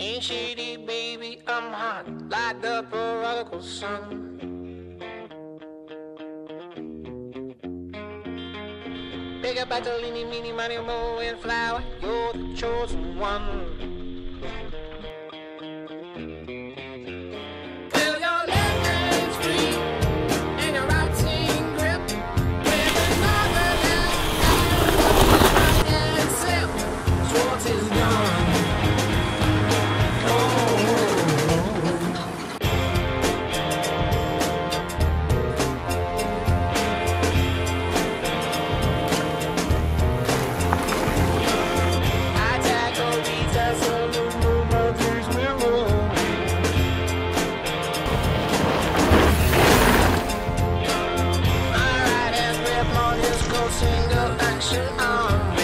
Ain't shady, baby, I'm hot like the prodigal son. Pick a at of leany, meany, money, mo, and flower. You're the chosen one. action on.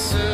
answer.